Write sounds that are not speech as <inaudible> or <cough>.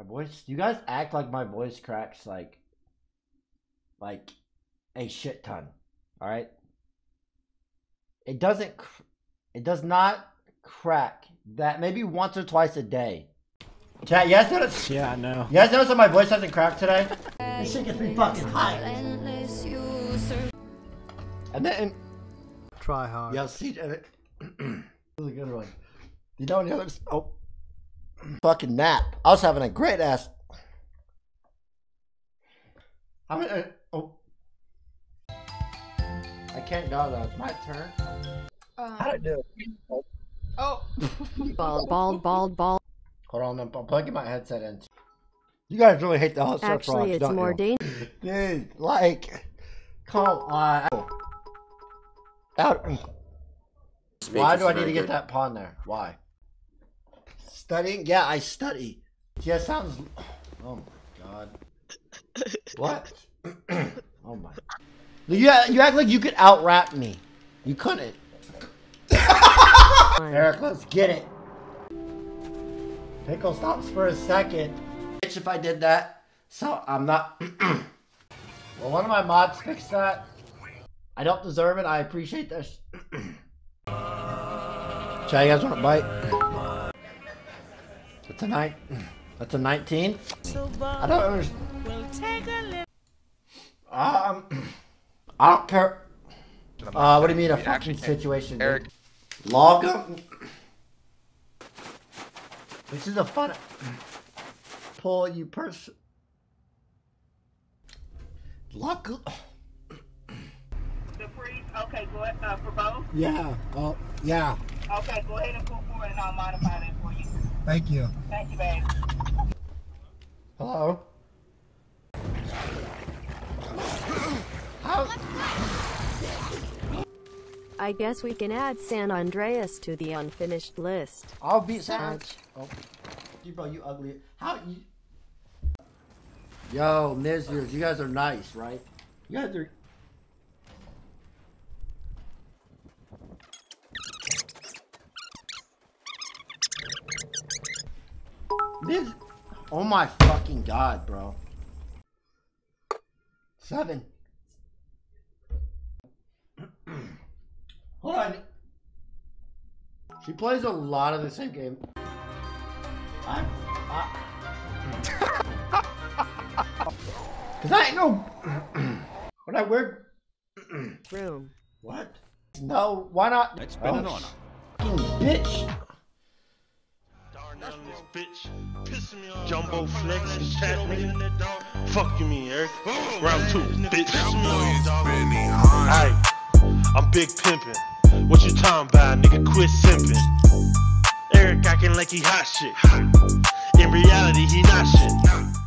My voice. You guys act like my voice cracks like, like, a shit ton. All right. It doesn't. Cr- it does not crack that maybe once or twice a day. Chat. Yes. Notice. Yeah, I know. You guys notice that my voice hasn't cracked today? This shit gets me fucking high. And then, Try hard. Yeah. see, this is a good one. You know any others? Oh, fucking nap. I was having a great ass. I'm gonna. Oh, I can't go though. It's my turn. Um, do oh, <laughs> <laughs> Bald, bald, bald, bald. Hold on, I'm, I'm plugging my headset in. You guys really hate the hot stuff Actually, rocks, it's don't more you? dangerous. <laughs> Dude, like, come on. Out. Why do I need to get that pawn there? Why? Studying? Yeah, I study. Yeah, sounds. Oh my god. What? <coughs> oh my. You, you act like you could out rap me. You couldn't. <coughs> Eric, let's get it. Pickle stops for a second. Bitch, if I did that. So I'm not. <coughs> well, one of my mods fixed that. I don't deserve it. I appreciate this. Chat, you guys want to bite? That's a. That's a 19. I don't understand. Um, I don't care. Uh, what do you mean a fucking situation? dude? Eric. Log 'em. This is a fun. Pull you person. Lock. The freeze, okay, go ahead, uh, for both? Yeah. Oh, yeah. Okay, go ahead and pull forward and I'll modify that for you. Thank you. Thank you, babe. Hello. How? I guess we can add San Andreas to the unfinished list. I'll beat San. Ouch. Oh, you bro, you ugly. How you? Yo, Mizzers, you guys are nice, right? You guys are. Miz, oh my fucking god, bro. Seven. Hold on. She plays a lot of the same game. I, I, <laughs> Cause I ain't no. when I wear. Room. What? No, why not? Let's spin it Oh, on her. Fucking bitch. Darn on this bitch. Pissing me off. Jumboflex and chat me. Fuck you mean, Eric. Round two, bitch. Alright, I'm big pimpin'. What you talking about, nigga? Quit simping. Eric acting like he hot shit. In reality, he not shit.